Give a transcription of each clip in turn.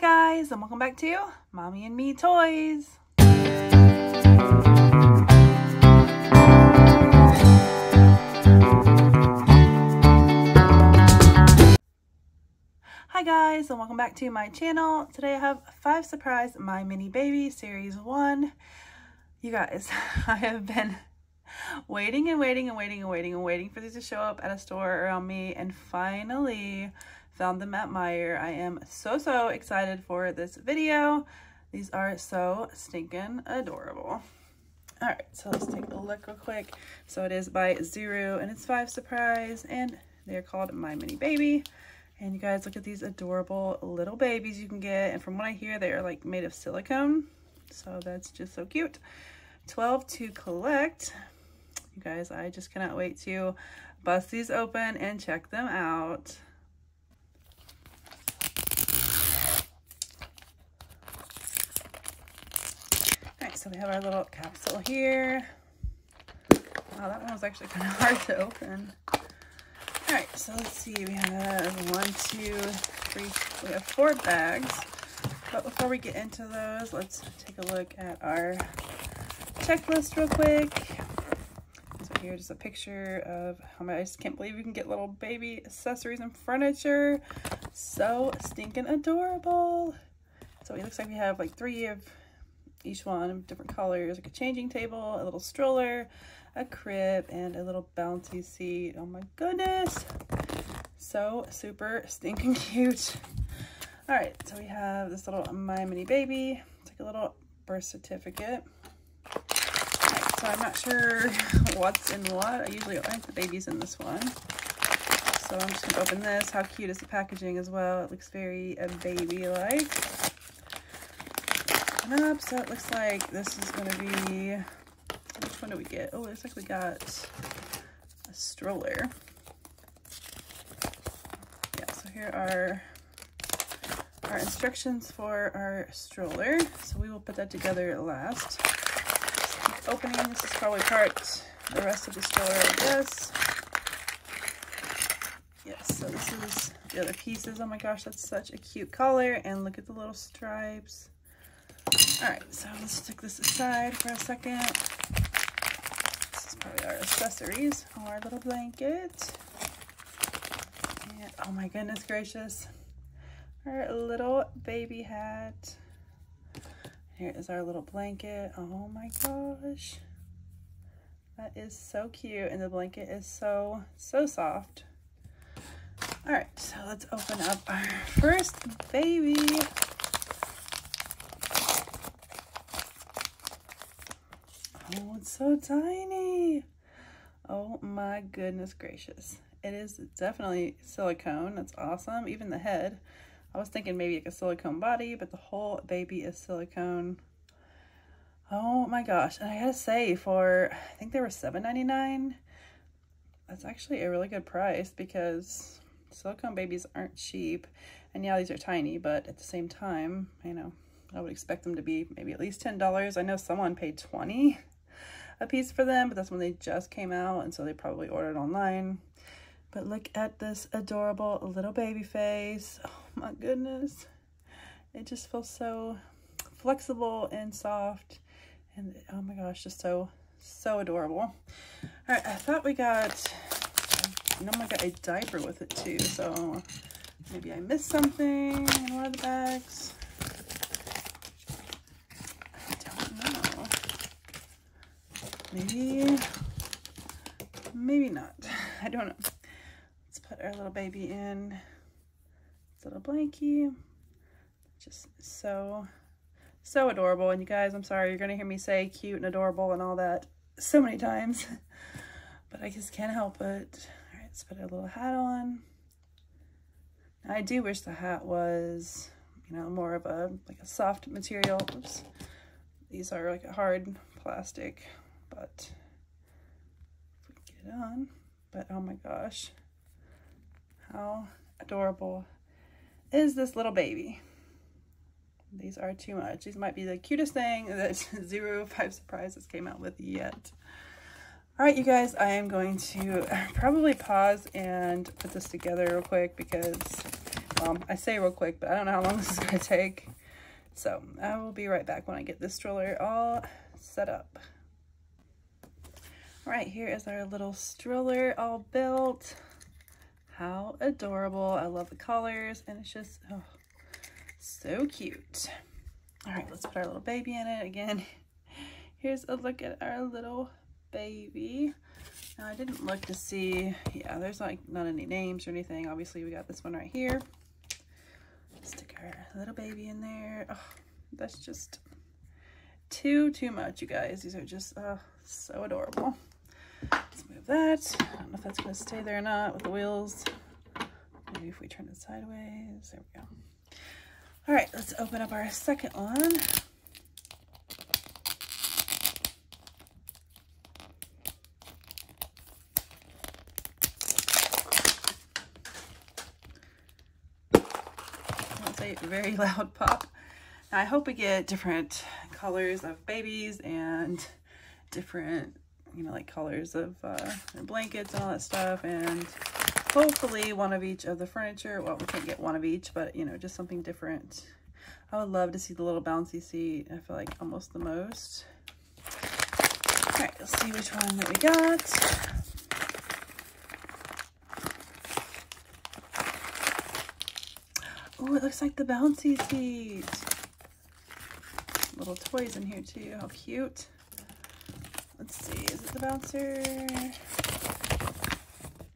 Hi guys, and welcome back to Mommy and Me Toys. Hi guys, and welcome back to my channel. Today I have five surprise My Mini Baby Series 1. You guys, I have been waiting and waiting and waiting and waiting and waiting for these to show up at a store around me and finally found them at Meijer. I am so, so excited for this video. These are so stinking adorable. All right, so let's take a look real quick. So it is by Zuru and it's five surprise and they're called My Mini Baby. And you guys look at these adorable little babies you can get. And from what I hear, they are like made of silicone. So that's just so cute. 12 to collect. You guys, I just cannot wait to bust these open and check them out. So we have our little capsule here. Wow, that one was actually kind of hard to open. All right, so let's see. We have one, two, three, we have four bags. But before we get into those, let's take a look at our checklist real quick. So here's just a picture of how much, I just can't believe you can get little baby accessories and furniture. So stinking adorable. So it looks like we have like three of each one different colors, like a changing table, a little stroller, a crib, and a little bouncy seat. Oh my goodness. So super stinking cute. All right, so we have this little My Mini Baby. It's like a little birth certificate. Right, so I'm not sure what's in what. I usually think the baby's in this one. So I'm just gonna open this. How cute is the packaging as well? It looks very uh, baby-like. Up, so it looks like this is gonna be which one do we get? Oh, it looks like we got a stroller. Yeah, so here are our instructions for our stroller. So we will put that together last. opening, this is probably part the rest of the stroller, I guess. Yes, so this is the other pieces. Oh my gosh, that's such a cute color. And look at the little stripes. All right, so let's stick this aside for a second. This is probably our accessories, our little blanket. And oh my goodness gracious, our little baby hat. Here is our little blanket. Oh my gosh. That is so cute. And the blanket is so, so soft. All right, so let's open up our first baby. Oh, it's so tiny. Oh my goodness gracious. It is definitely silicone. That's awesome. Even the head. I was thinking maybe like a silicone body, but the whole baby is silicone. Oh my gosh. And I gotta say for, I think they were $7.99. That's actually a really good price because silicone babies aren't cheap. And yeah, these are tiny, but at the same time, you know, I would expect them to be maybe at least $10. I know someone paid 20 a piece for them, but that's when they just came out, and so they probably ordered online. But look at this adorable little baby face. Oh my goodness. It just feels so flexible and soft. And oh my gosh, just so, so adorable. All right, I thought we got, I I got a diaper with it too. So maybe I missed something in one of the bags. Maybe, maybe not. I don't know. Let's put our little baby in this little blankie. Just so, so adorable. And you guys, I'm sorry, you're going to hear me say cute and adorable and all that so many times. But I just can't help it. All right, let's put a little hat on. Now, I do wish the hat was, you know, more of a, like a soft material. Oops. These are like a hard plastic but get it on. But oh my gosh, how adorable is this little baby? These are too much. These might be the cutest thing that Zuru Five Surprises came out with yet. All right, you guys, I am going to probably pause and put this together real quick because Well, I say real quick, but I don't know how long this is going to take. So I will be right back when I get this stroller all set up. All right, here is our little stroller all built. How adorable. I love the colors and it's just oh, so cute. All right, let's put our little baby in it again. Here's a look at our little baby. Now, I didn't look to see, yeah, there's like not any names or anything. Obviously, we got this one right here. Stick our little baby in there. Oh, that's just too, too much, you guys. These are just oh, so adorable. Let's move that. I don't know if that's going to stay there or not with the wheels. Maybe if we turn it sideways. There we go. All right, let's open up our second one. very loud pop. Now I hope we get different colors of babies and different, you know, like colors of uh, blankets and all that stuff. And hopefully one of each of the furniture. Well, we can't get one of each, but, you know, just something different. I would love to see the little bouncy seat. I feel like almost the most. All right, let's see which one that we got. Oh, it looks like the bouncy seat. Little toys in here too. How cute. Let's see. Is it the bouncer?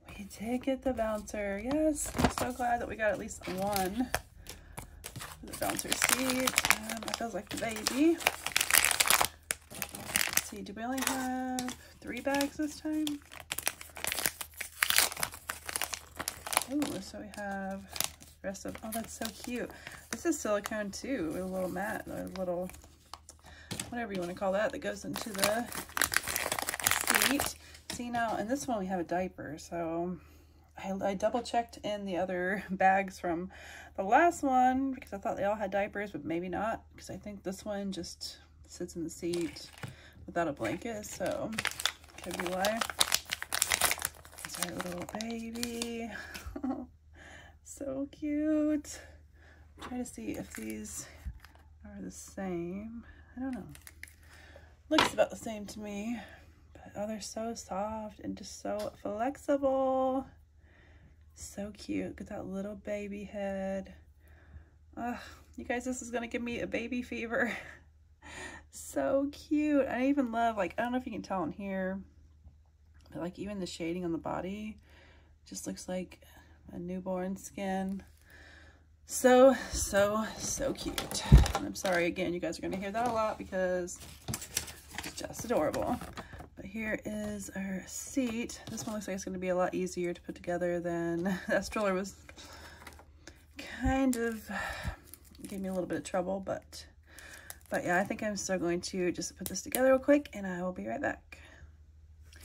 We did get the bouncer. Yes. I'm so glad that we got at least one. The bouncer seat. Um, that feels like the baby. Let's see. Do we only have three bags this time? Oh, so we have rest of, oh, that's so cute. This is silicone too, a little mat, a little, whatever you want to call that, that goes into the seat. See now, in this one we have a diaper, so I, I double checked in the other bags from the last one because I thought they all had diapers, but maybe not, because I think this one just sits in the seat without a blanket, so could be why. There's our little baby. So cute. Trying to see if these are the same. I don't know. Looks about the same to me. Oh, they're so soft and just so flexible. So cute. Get that little baby head. Uh, you guys, this is going to give me a baby fever. so cute. I even love, like, I don't know if you can tell in here, but like even the shading on the body just looks like a newborn skin. So, so, so cute. I'm sorry again, you guys are going to hear that a lot because it's just adorable. Here is our seat. This one looks like it's going to be a lot easier to put together than that stroller was kind of gave me a little bit of trouble, but but yeah, I think I'm still going to just put this together real quick and I will be right back. All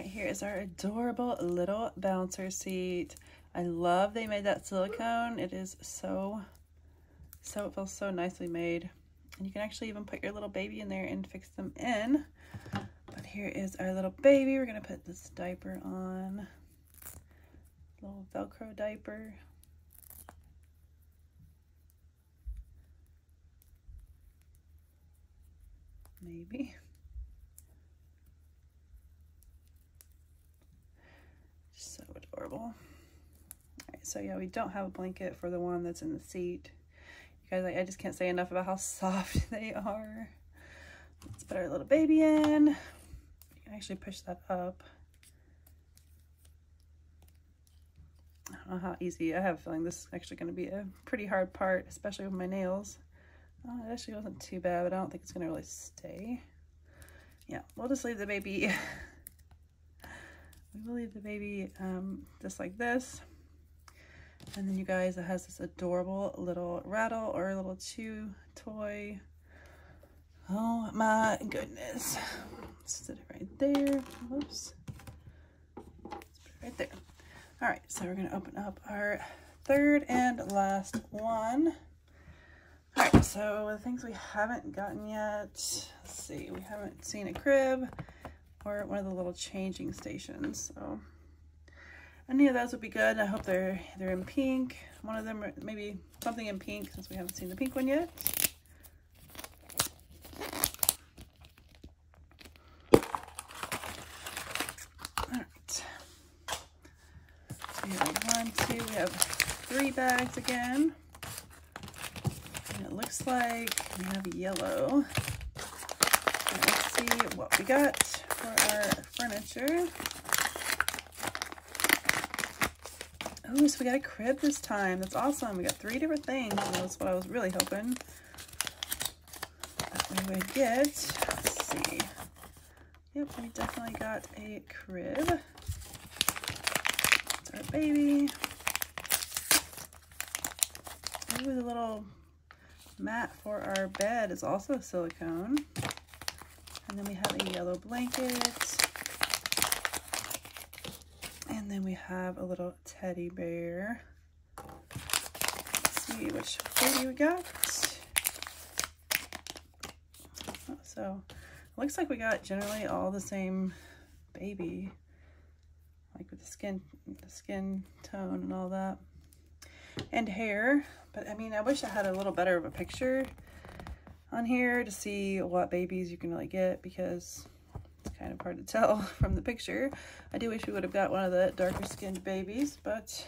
right, here is our adorable little bouncer seat. I love they made that silicone. It is so, so, it feels so nicely made. And you can actually even put your little baby in there and fix them in. Here is our little baby. We're going to put this diaper on. Little Velcro diaper. Maybe. So adorable so yeah, we don't have a blanket for the one that's in the seat. You guys, I just can't say enough about how soft they are. Let's put our little baby in. Actually push that up. I don't know how easy. I have a feeling this is actually going to be a pretty hard part, especially with my nails. Oh, it actually wasn't too bad, but I don't think it's going to really stay. Yeah, we'll just leave the baby. we will leave the baby um, just like this. And then you guys, it has this adorable little rattle or a little chew toy. Oh my goodness. Sit it right there. Whoops. right there. All right, so we're gonna open up our third and last one. All right, so the things we haven't gotten yet, let's see, we haven't seen a crib or one of the little changing stations. So Any of those would be good. I hope they're they're in pink. One of them, maybe something in pink since we haven't seen the pink one yet. Three bags again. And it looks like we have yellow. let's see what we got for our furniture. Oh, so we got a crib this time. That's awesome. We got three different things. that's what I was really hoping that we would get. Let's see. Yep, we definitely got a crib. It's our baby. Ooh, the little mat for our bed is also silicone. And then we have a yellow blanket. And then we have a little teddy bear. Let's see which baby we got. So looks like we got generally all the same baby. Like with the skin, the skin tone and all that. And hair. But I mean, I wish I had a little better of a picture on here to see what babies you can really get because it's kind of hard to tell from the picture. I do wish we would have got one of the darker skinned babies, but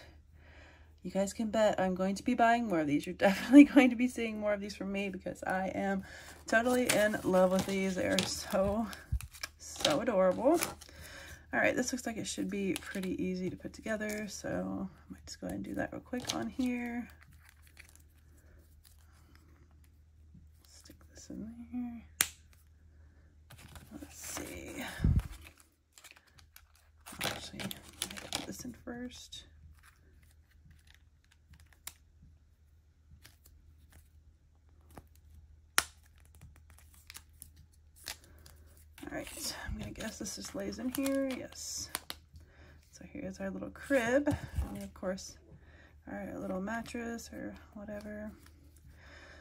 you guys can bet I'm going to be buying more of these. You're definitely going to be seeing more of these from me because I am totally in love with these. They are so, so adorable. All right, this looks like it should be pretty easy to put together, so I might just go ahead and do that real quick on here. Stick this in there. Let's see. Actually, put this in first. All right, I'm gonna guess this just lays in here. Yes. So here's our little crib. And of course, our little mattress or whatever.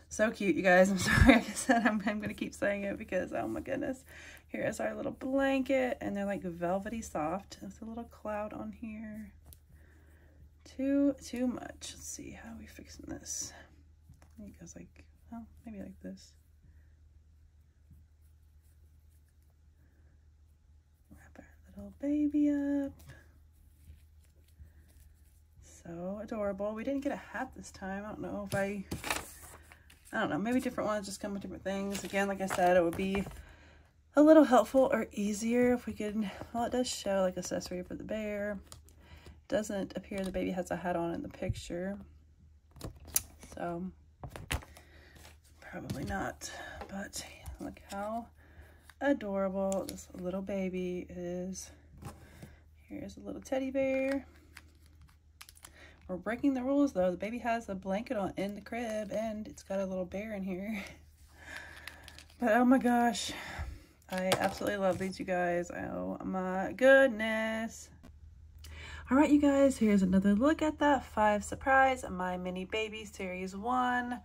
So cute, you guys. I'm sorry, like I said, I'm, I'm to keep saying it because, oh my goodness. Here is our little blanket, and they're like velvety soft. There's a little cloud on here. Too, too much. Let's see, how we fixing this? It goes like, oh, maybe like this. Wrap our little baby up. So adorable. We didn't get a hat this time. I don't know if I I don't know, maybe different ones just come with different things. Again, like I said, it would be a little helpful or easier if we could, well, it does show like accessory for the bear. Doesn't appear the baby has a hat on in the picture. So, probably not. But look how adorable this little baby is. Here's a little teddy bear. We're breaking the rules though. The baby has a blanket on in the crib and it's got a little bear in here. But oh my gosh, I absolutely love these, you guys. Oh my goodness. All right, you guys, here's another look at that five surprise, my mini baby series one.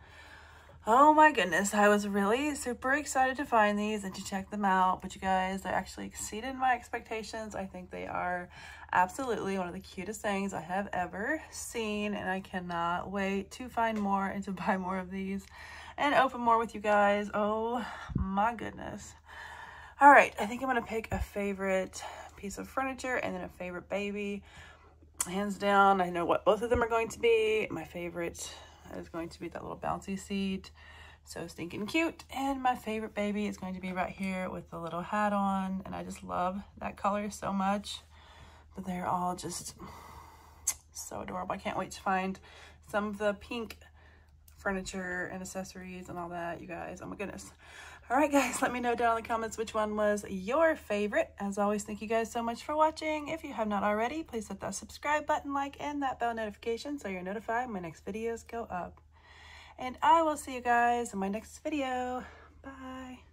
Oh my goodness, I was really super excited to find these and to check them out. But you guys, they actually exceeded my expectations. I think they are absolutely one of the cutest things I have ever seen. And I cannot wait to find more and to buy more of these and open more with you guys. Oh my goodness. All right, I think I'm to pick a favorite piece of furniture and then a favorite baby. Hands down, I know what both of them are going to be. My favorite is going to be that little bouncy seat. So stinking cute. And my favorite baby is going to be right here with the little hat on. And I just love that color so much. But they're all just so adorable. I can't wait to find some of the pink furniture and accessories and all that, you guys. Oh my goodness. All right, guys, let me know down in the comments which one was your favorite. As always, thank you guys so much for watching. If you have not already, please hit that subscribe button, like, and that bell notification so you're notified when my next videos go up. And I will see you guys in my next video. Bye.